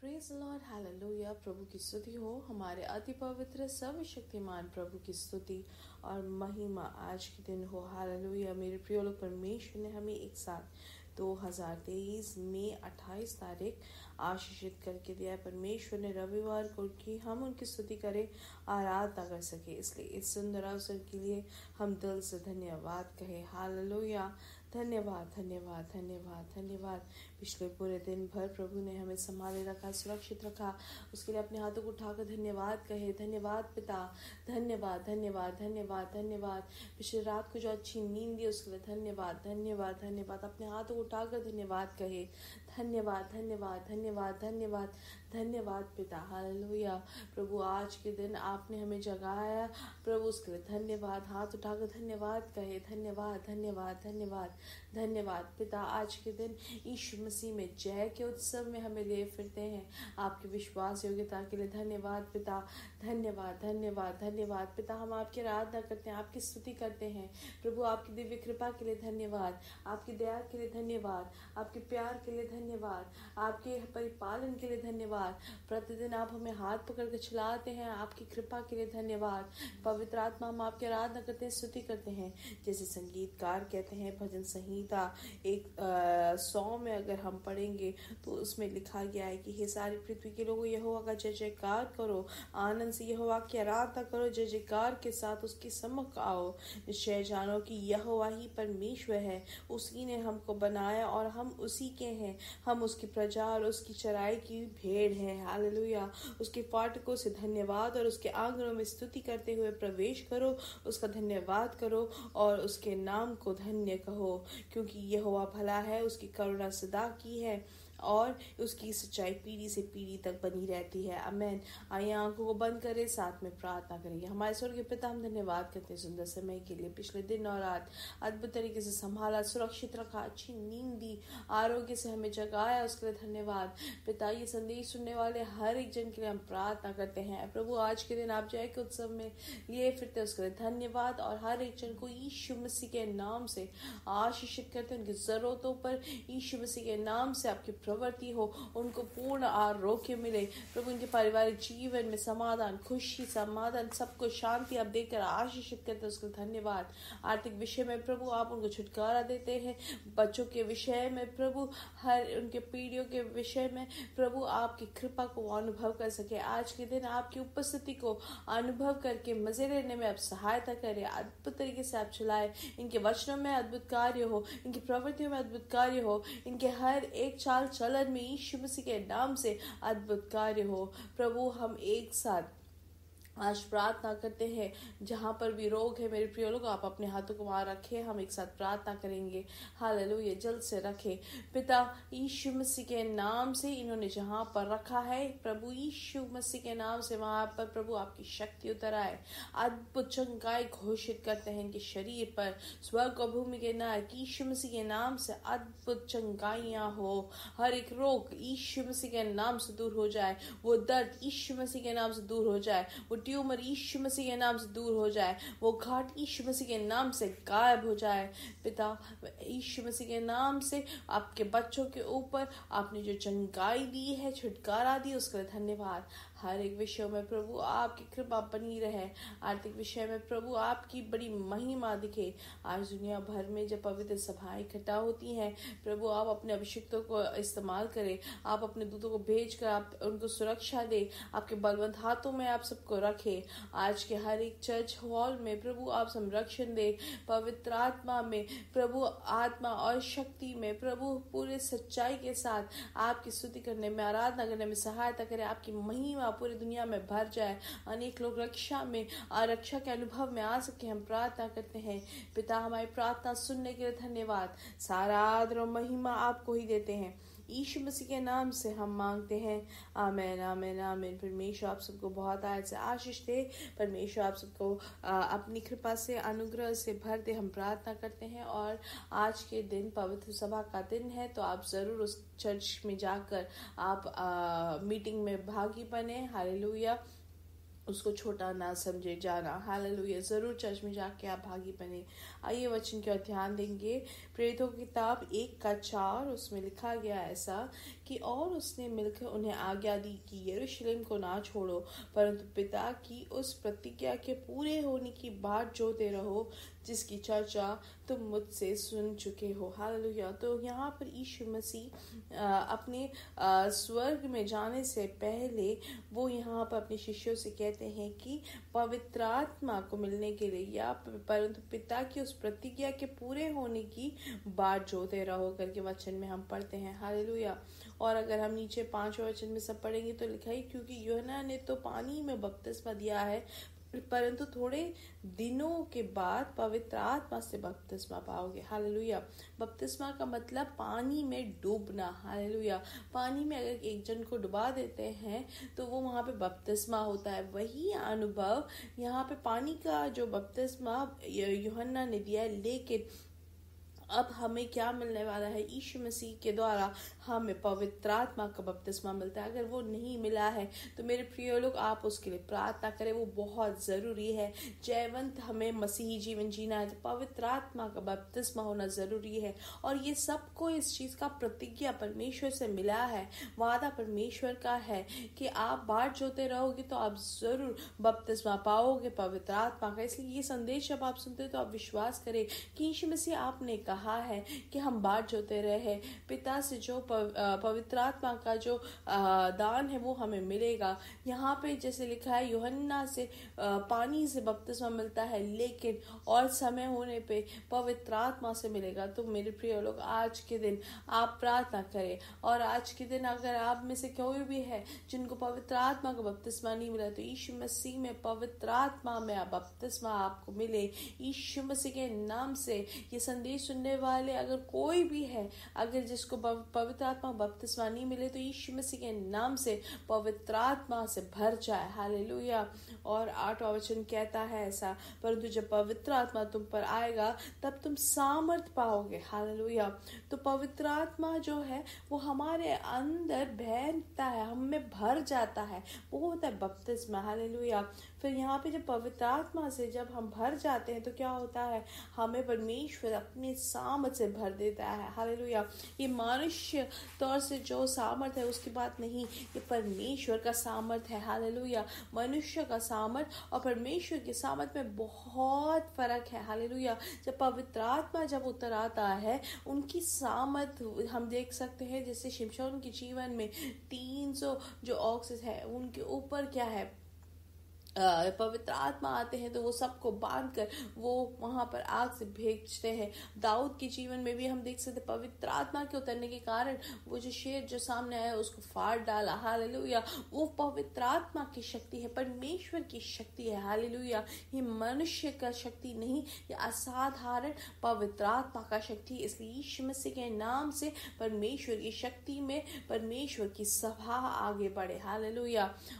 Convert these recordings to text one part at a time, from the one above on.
Praise Lord hallelujah प्रभु की स्तुति हो। हमारे अति पवित्र, सर्वशक्तिमान प्रभु की स्तुति और महिमा आज के दिन हो। हालेलुया मेरे प्रिय लोग, परमेश्वर ने हमें एक साथ 2023 मई 28 तारीख आशीषित करके दिया है। परमेश्वर ने रविवार को कि हम उनकी स्तुति करें, आराधना कर सके। इसलिए इस सुंदर अवसर के लिए हम दिल से धन्यवाद कहें। हालेलुया धन्यवाद धन्यवाद धन्यवाद धन्यवाद। पिछले पूरे दिन भर प्रभु ने हमें संभाले रखा, सुरक्षित रखा, उसके लिए अपने हाथों को उठाकर धन्यवाद कहे। धन्यवाद पिता, धन्यवाद धन्यवाद धन्यवाद धन्यवाद। पिछले रात को जो अच्छी नींद दी, उसके लिए धन्यवाद धन्यवाद धन्यवाद। अपने हाथों को उठाकर धन्यवाद कहे। धन्यवाद धन्यवाद धन्यवाद धन्यवाद धन्यवाद पिता। हालेलुया। प्रभु, आज के दिन आपने हमें जगाया। प्रभु, उसके लिए धन्यवाद। हाथ उठाकर धन्यवाद कहे। धन्यवाद धन्यवाद धन्यवाद धन्यवाद पिता। आज के दिन ईश्व मसीह में जय के उत्सव में हमें लिए फिरते हैं। आपके विश्वास योग्यता के लिए धन्यवाद पिता। धन्यवाद धन्यवाद धन्यवाद पिता। हम आपकी आराधना करते हैं, आपकी स्तुति करते हैं। प्रभु, आपकी दिव्य कृपा के लिए धन्यवाद, आपकी दया के लिए धन्यवाद, आपके प्यार के लिए धन्यवाद। आपके परिपालन के लिए धन्यवाद। धन्यवाद प्रतिदिन आप हमें हाथ पकड़ कर चलाते हैं, आपकी कृपा के लिए धन्यवाद। पवित्र आत्मा हम आपकी आराधना करते हैं, स्तुति करते हैं। जैसे संगीतकार कहते हैं, भजन संहिता एक सौ में अगर हम पढ़ेंगे तो उसमें लिखा गया है कि, हे सारी पृथ्वी के लोगों, यहोवा का जय जयकार करो। आनंद से यहोवा की आराधना करो। जय जयकार के साथ उसकी समक आओ। निश्चय जानो कि यहोवा ही परमेश्वर है। उसी ने हमको बनाया और हम उसी के हैं। हम उसकी प्रजा और उसकी चराई की भेड़ हैं। हालेलुया। उसके फाटकों से धन्यवाद और उसके आंगनों में स्तुति करते हुए प्रवेश करो, उसका धन्यवाद करो और उसके नाम को धन्य कहो, क्योंकि यह भला है, उसकी करुणा सदा की है। और उसकी सच्चाई पीढ़ी से पीढ़ी तक बनी रहती है। अमेन। आइए आँखों को बंद करें, साथ में प्रार्थना करेंगे। हमारे स्वर्ग के पिता, हम धन्यवाद करते हैं सुंदर समय के लिए। पिछले दिन और रात अद्भुत तरीके से संभाला, सुरक्षित रखा, अच्छी नींद दी, आरोग्य से हमें जगाया, उसके लिए धन्यवाद। पिता, ये संदेश सुनने वाले हर एक जन के लिए हम प्रार्थना करते हैं। प्रभु, आज के दिन आप जय के उत्सव में लिए फिरते उसके लिए धन्यवाद। और हर एक जन को ईशु मसीह के नाम से आशीषित करते हैं, उनकी जरूरतों पर ईशु मसीह के नाम से आपकी प्रवृत्ति हो, उनको पूर्ण आरोग्य मिले। प्रभु, उनके पारिवारिक जीवन में समाधान, खुशी, समाधान, सबको शांति। आप देकर आशीषित करते हैं उसको धन्यवाद। आर्थिक विषय में प्रभु, आप उनको छुटकारा देते हैं। बच्चों के विषय में प्रभु, हर उनके पीढ़ियों के विषय में प्रभु, आपकी कृपा को अनुभव कर सके। आज के दिन आपकी उपस्थिति को अनुभव करके मज़े लेने में आप सहायता करें। अद्भुत तरीके से आप चलाए। इनके वचनों में अद्भुत कार्य हो, इनकी प्रवृत्तियों में अद्भुत कार्य हो, इनके हर एक चाल चलन में यीशु मसीह के नाम से अद्भुत कार्य हो। प्रभु हम एक साथ आज प्रार्थना करते हैं, जहाँ पर भी रोग है, मेरे प्रिय लोग, आप अपने हाथों को वहाँ रखे, हम एक साथ प्रार्थना करेंगे। हाल ये जल्द से रखे। पिता, यीशु मसीह के नाम से इन्होंने जहाँ पर रखा है, प्रभु यीशु मसीह के नाम से वहाँ पर प्रभु आपकी शक्ति उतर आए। अद्भुत चंगाई घोषित करते हैं इनके शरीर पर, स्वर्ग और भूमि के नायक यीशु मसीह के नाम से अद्भुत चंगाइयाँ हो। हर एक रोग यीशु मसीह के नाम से दूर हो जाए, वो दर्द यीशु मसीह के नाम से दूर हो जाए, वो ट्यूमर ईश्व मसीह के नाम से दूर हो जाए, वो घाट ईश्व मसीह के नाम से गायब हो जाए। पिता, ईश्व मसीह के नाम से आपके बच्चों के ऊपर आपने जो चंगाई दी है, छुटकारा दी, उसके लिए धन्यवाद। हर एक विषय में प्रभु आपकी कृपा बनी रहे। आर्थिक विषय में प्रभु आपकी बड़ी महिमा दिखे। आज दुनिया भर में जब पवित्र सभाएँ इकट्ठा होती हैं, प्रभु आप अपने अभिषिक्तों को इस्तेमाल करें। आप अपने दूतों को भेज कर आप उनको सुरक्षा दे। आपके बलवंत हाथों में आप सबको रखे। आज के हर एक चर्च हॉल में प्रभु आप संरक्षण दे। पवित्र आत्मा में प्रभु आत्मा और शक्ति में प्रभु पूरे सच्चाई के साथ आपकी स्तुति करने में, आराधना करने में सहायता करे। आपकी महिमा पूरी दुनिया में भर जाए। अनेक लोग रक्षा में आरक्षा के अनुभव में आ सके। हम प्रार्थना करते हैं। पिता, हमारी प्रार्थना सुनने के लिए धन्यवाद। सारा आदर और महिमा आपको ही देते हैं। यीशु मसीह के नाम से हम मांगते हैं। आमेन आमेन आमेन। परमेश्वर आप सबको बहुत आयत से आशीष दे। परमेश्वर आप सबको अपनी कृपा से अनुग्रह से भर दे। हम प्रार्थना करते हैं और आज के दिन पवित्र सभा का दिन है तो आप ज़रूर उस चर्च में जाकर आप आ, मीटिंग में भागी बने। हालेलुया। उसको छोटा ना समझे, जाना। हालेलुया। ज़रूर चर्च में जाके आप भागी बने। आइए वचन की ओर ध्यान देंगे। प्रेरितों की किताब एक का चार, उसमें लिखा गया ऐसा कि और उसने मिलकर उन्हें आज्ञा दी कि यरूशलेम को ना छोड़ो, परंतु पिता की उस प्रतिज्ञा के पूरे होने की बात जोते रहो जिसकी चर्चा तुम मुझसे सुन चुके हो। हालेलुया। तो यहाँ पर यीशु मसीह अपने स्वर्ग में जाने से पहले वो यहाँ पर अपने शिष्यों से कहते हैं कि पवित्र आत्मा को मिलने के लिए या परंतु पिता की उस प्रतिज्ञा के पूरे होने की बात जोते रहो, करके वचन में हम पढ़ते हैं। हालेलुया। और अगर हम नीचे पाँचवें वचन में सब पढ़ेंगे तो लिखा ही, क्योंकि योना ने तो पानी में बपतिस्मा दिया है परंतु थोड़े दिनों के बाद पवित्र आत्मा से बपतिस्मा पाओगे। हालेलुया। बपतिस्मा का मतलब पानी में डूबना। हालेलुया। पानी में अगर एक जन को डुबा देते हैं तो वो वहाँ पे बपतिस्मा होता है। वही अनुभव यहाँ पे पानी का जो बपतिस्मा योहन्ना ने दिया है। लेकिन अब हमें क्या मिलने वाला है? ईशु मसीह के द्वारा हमें पवित्र आत्मा का बपतिस्मा मिलता है। अगर वो नहीं मिला है तो मेरे प्रिय लोग, आप उसके लिए प्रार्थना करें। वो बहुत ज़रूरी है। जयवंत हमें मसीही जीवन जीना है। तो पवित्र आत्मा का बपतिस्मा होना ज़रूरी है। और ये सबको इस चीज़ का प्रतिज्ञा परमेश्वर से मिला है। वादा परमेश्वर का है कि आप बाट जोते रहोगे तो आप ज़रूर बपतिस्मा पाओगे पवित्र आत्मा का। इसलिए ये संदेश जब आप सुनते हो तो आप विश्वास करें कि यीशु मसीह आपने कहा कहा है कि हम बाट जोते रहे पिता से जो पवित्र आत्मा का जो दान है वो हमें मिलेगा। यहाँ पे जैसे लिखा है, योहन्ना से पानी से बपतिस्मा मिलता है, लेकिन और समय होने पे पवित्र आत्मा से मिलेगा। तो मेरे प्रिय लोग, आज के दिन आप प्रार्थना करें। और आज के दिन अगर आप में से कोई भी है जिनको पवित्र आत्मा का बपतिस्मा नहीं मिला तो यीशु मसीह में पवित्र आत्मा में बपतिस्मा आपको मिले। यीशु मसीह के नाम से ये संदेश सुनने सुनने वाले अगर कोई भी है, अगर जिसको पवित्र आत्मा बपतिस्मा नहीं मिले तो यीशु मसीह के नाम से पवित्र आत्मा से भर जाए। हालेलुया। और आठवां वचन कहता है ऐसा, परंतु जब पवित्र आत्मा तुम पर आएगा, तब तुम सामर्थ पाओगे। हालेलुया। तो पवित्र आत्मा जो है, वो हमारे अंदर बहनता है, हमें भर जाता है। वो होता है बपतिस्मा। हालेलुया। फिर यहाँ पे जब पवित्र आत्मा से जब हम भर जाते हैं तो क्या होता है? हमें परमेश्वर अपने सामर्थ से भर देता है। हालेलुया। ये मनुष्य तौर से जो सामर्थ है, उसकी बात नहीं, ये परमेश्वर का सामर्थ है। हालेलुया। मनुष्य का सामर्थ और परमेश्वर के सामर्थ में बहुत फ़र्क है। हालेलुया। जब पवित्र आत्मा जब उतर आता है, उनकी सामर्थ हम देख सकते हैं, जैसे शिमशोन के जीवन में तीन सौ जो ऑक्सीज है, उनके ऊपर क्या है? पवित्र आत्मा आते हैं तो वो सबको बाँध कर वो वहाँ पर आग से भेजते हैं। दाऊद के जीवन में भी हम देख सकते पवित्र आत्मा के उतरने के कारण वो जो शेर जो सामने आया, उसको फाड़ डाला। हाल वो पवित्र आत्मा की शक्ति है, परमेश्वर की शक्ति है। हाल ये मनुष्य का शक्ति नहीं, ये असाधारण पवित्र आत्मा का शक्ति इसलिए यीशु मसीह के नाम से परमेश्वर की शक्ति में, परमेश्वर की सभा आगे बढ़े। हाल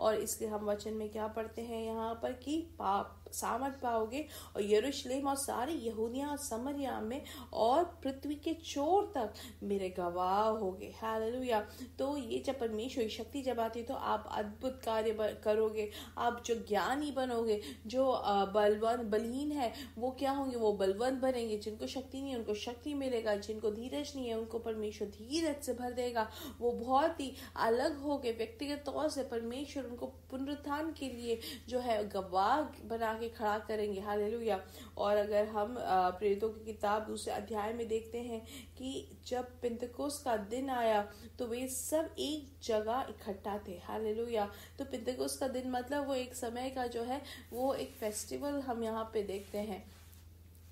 और इसलिए हम वचन में क्या पढ़ते हैं? यहाँ पर कि पाप, सामर्थ पाओगे और यरूशलेम और सारे यहूदिया और समरिया में और पृथ्वी के चोर तक मेरे गवाह होगे। हालेलुया। तो ये जब परमेश्वर शक्ति जब आती है तो आप अद्भुत कार्य करोगे। आप जो ज्ञानी बनोगे, जो बलवान, बलहीन है, वो क्या होंगे? वो बलवंत बनेंगे। जिनको शक्ति नहीं है, उनको शक्ति मिलेगा। जिनको धीरज नहीं है, उनको परमेश्वर धीरज से भर देगा। वो बहुत ही अलग हो गए व्यक्तिगत तौर से परमेश्वर उनको पुनरुत्थान के लिए जो है गवाह बना के खड़ा करेंगे। हालेलुया। और अगर हम प्रेरितों की किताब दूसरे अध्याय में देखते हैं कि जब पिंतकोस का दिन आया तो वे सब एक जगह इकट्ठा थे। हालेलुया। तो पिंतकोस का दिन मतलब वो एक समय का जो है, वो एक फेस्टिवल हम यहाँ पे देखते हैं।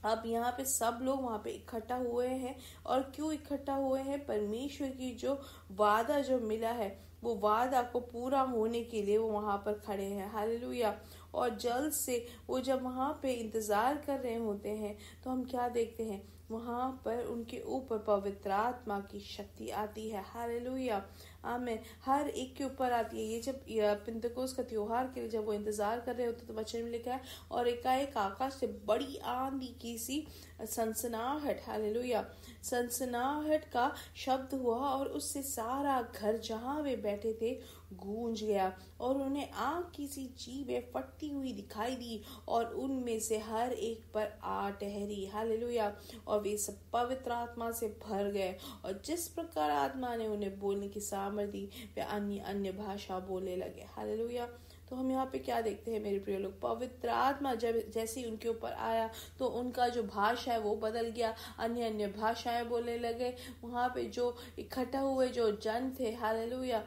अब यहाँ पे सब लोग वहाँ पे इकट्ठा हुए हैं। और क्यों इकट्ठा हुए हैं? परमेश्वर की जो वादा जो मिला है वो वादा को पूरा होने के लिए वो वहाँ पर खड़े हैं। हालेलुया। और जल्द से वो जब वहाँ पे इंतज़ार कर रहे होते हैं तो हम क्या देखते हैं? वहाँ पर उनके ऊपर पवित्र आत्मा की शक्ति आती है। हालेलुया। आमेन। हर एक के ऊपर आती है ये जब पिंतकोस का त्योहार के लिए जब वो इंतज़ार कर रहे होते तो बच्चे में लिखा है, और एकाएक आकाश से बड़ी आंधी की सी सनसनाहट, हालेलुया। सनसनाहट का शब्द हुआ और उससे सारा घर जहाँ वे बैठे थे गूंज गया और उन्हें आग की सी जीवें फटती हुई दिखाई दी और उनमें से हर एक पर आ ठहरी। हालेलुया। और वे सब पवित्र आत्मा से भर गए और जिस प्रकार आत्मा ने उन्हें बोलने की सामर्थ दी, वे अन्य अन्य भाषा बोलने लगे। हालेलुया। तो हम यहाँ पे क्या देखते हैं मेरे प्रिय लोग? पवित्र आत्मा जब जैसे ही उनके ऊपर आया तो उनका जो भाषा है वो बदल गया। अन्य अन्य भाषाएँ बोलने लगे। वहाँ पे जो इकट्ठा हुए जो जन थे, हालेलुया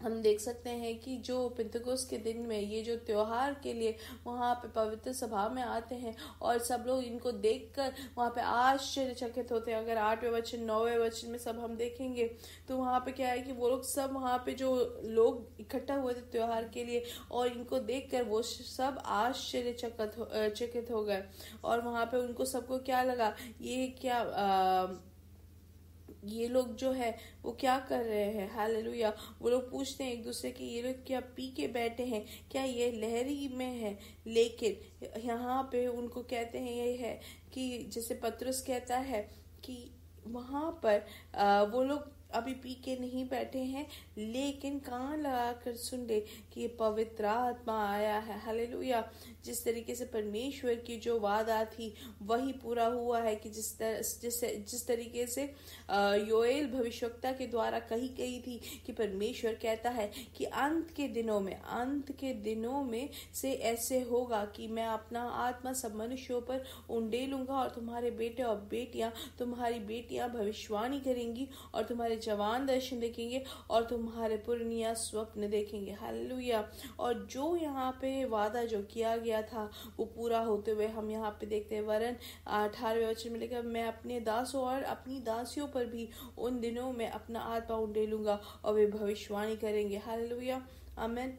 हम देख सकते हैं कि जो पिंतकोस के दिन में ये जो त्यौहार के लिए वहाँ पे पवित्र सभा में आते हैं और सब लोग इनको देखकर वहाँ पे आश्चर्यचकित होते हैं। अगर आठवें वचन नौवें वचन में सब हम देखेंगे तो वहाँ पे क्या है कि वो लोग सब वहाँ पे जो लोग इकट्ठा हुए थे त्योहार के लिए और इनको देखकर वो सब आश्चर्यचकित हो चकित हो गए। और वहाँ पे उनको सबको क्या लगा ये क्या आ, ये लोग जो है वो क्या कर रहे हैं? हालेलुया वो लोग पूछते हैं एक दूसरे के ये लोग क्या पी के बैठे हैं? क्या ये लहरी में है? लेकिन यहाँ पे उनको कहते हैं ये है कि जैसे पत्रस कहता है कि वहाँ पर आ, वो लोग अभी पी के नहीं बैठे हैं लेकिन कान लगा कर सुन ले कि ये पवित्र आत्मा आया है। हालेलुया जिस तरीके से परमेश्वर की जो वादा थी, वही पूरा हुआ है कि जिस तरह जिस जिस तरीके से योएल भविष्यता के द्वारा कही गई थी कि परमेश्वर कहता है कि अंत के दिनों में, अंत के दिनों में से ऐसे होगा कि मैं अपना आत्मा सब मनुष्यों पर उंडे लूँगा और तुम्हारे बेटे और बेटियाँ, तुम्हारी बेटियाँ भविष्यवाणी करेंगी और तुम्हारे जवान दर्शन देखेंगे और तुम्हारे पुरनिया स्वप्न देखेंगे। हालेलुया। और जो यहाँ पे वादा जो किया गया था, वो पूरा होते हुए हम यहाँ पे देखते हैं। वरन अठारहवें वचन में लिखा, मैं अपने दासों और अपनी दासियों पर भी उन दिनों में अपना आत्मा उंडे लूँगा और वे भविष्यवाणी करेंगे। हालेलुया। अमेन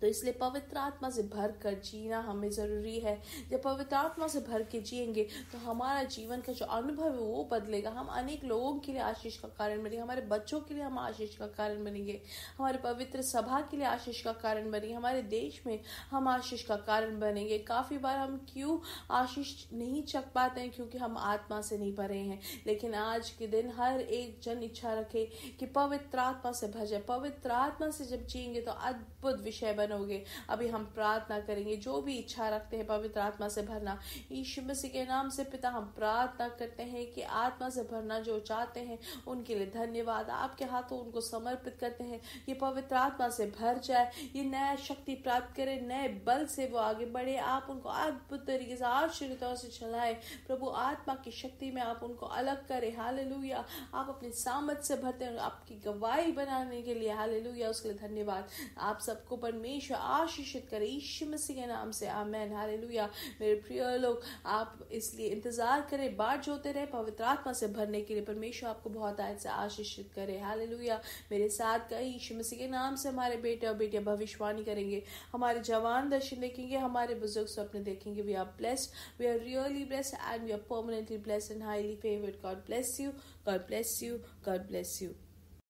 तो इसलिए पवित्र आत्मा से भर कर जीना हमें ज़रूरी है। जब पवित्र आत्मा से भर के जिएँगे तो हमारा जीवन का जो अनुभव है वो बदलेगा। हम अनेक लोगों के लिए आशीष का कारण बनेंगे हमारे बच्चों के लिए हम आशीष का कारण बनेंगे। हमारे पवित्र सभा के लिए आशीष का कारण बनेंगे हमारे देश में हम आशीष का कारण बनेंगे। काफ़ी बार हम क्यों आशीष नहीं चख पाते हैं? क्योंकि हम आत्मा से नहीं भरे हैं। लेकिन आज के दिन हर एक जन इच्छा रखे कि पवित्र आत्मा से भर जाए। पवित्र आत्मा से जब जिएँगे तो अद्भुत विषय बन बनोगे अभी हम प्रार्थना करेंगे, जो भी इच्छा रखते हैं पवित्र आत्मा से भरना। ईश्वर मसीह के नाम से पिता, हम प्रार्थना करते हैं कि आत्मा से भरना जो चाहते हैं, उनके लिए धन्यवाद। आपके हाथों उनको समर्पित करते हैं ये पवित्र आत्मा से भर जाए, ये नया शक्ति प्राप्त करे, नए बल से वो आगे बढ़े। आप उनको अद्भुत तरीके से आश्चर्यताओं से चलाए। प्रभु, आत्मा की शक्ति में आप उनको अलग करे। हाल आप अपनी सामर्थ से भरते हैं आपकी गवाही बनाने के लिए। हाल उसके लिए धन्यवाद। आप सबको परमेश्वर परमेश्वर आशीषित करे ईश्वर मसीह के नाम से, आमेन, हालेलुया। मेरे प्रिय लोग, आप इसलिए इंतज़ार करें बाट जोते रहे, पवित्र आत्मा से भरने के लिए परमेश्वर आपको बहुत आयत से आशीषित करे, हालेलुया। मेरे साथ कई ईश्वर मसीह के नाम से हमारे बेटे और बेटियाँ भविष्यवाणी करेंगे, हमारे जवान दर्शन देखेंगे, हमारे बुज़ुर्ग स्वप्न देखेंगे। We are blessed we are really blessed and we are permanently blessed and highly favoured God bless you God bless you God bless you